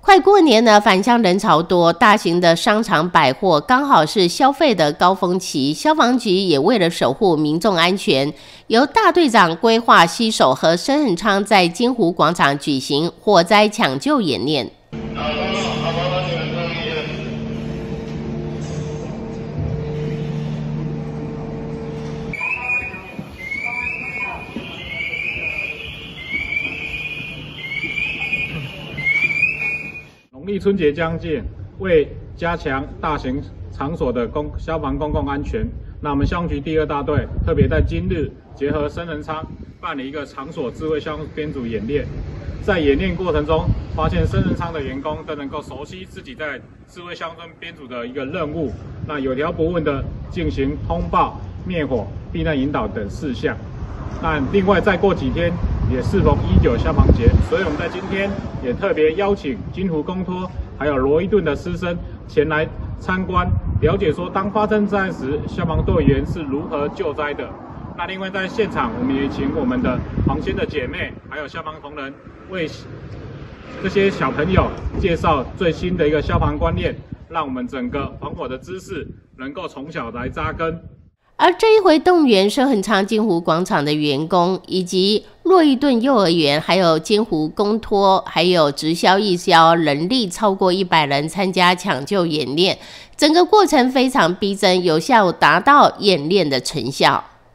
快过年了，返乡人潮多，大型的商场百货刚好是消费的高峰期。消防局也为了守护民众安全，由大队长规划携手和申恒昌在金湖广场举行火灾抢救演练。农历春节将近，为加强大型场所的公消防公共安全，那我们消防局第二大队特别在今日结合生人仓办理一个场所智慧消防编组演练。在演练过程中，发现生人仓的员工都能够熟悉自己在智慧消防编组的一个任务，那有条不紊的进行通报、灭火、避难引导等事项。那另外再过几天。也适逢一九消防节，所以我们在今天也特别邀请金湖公托还有罗伊顿的师生前来参观，了解说当发生灾时，消防队员是如何救灾的。那另外在现场，我们也请我们的黄仙的姐妹还有消防同仁为这些小朋友介绍最新的一个消防观念，让我们整个防火的知识能够从小来扎根。而这一回动员是很长金湖广场的员工，以及洛伊顿幼儿园，还有金湖公托，还有直销义销，人力超过一百人参加抢救演练，整个过程非常逼真，有效达到演练的成效。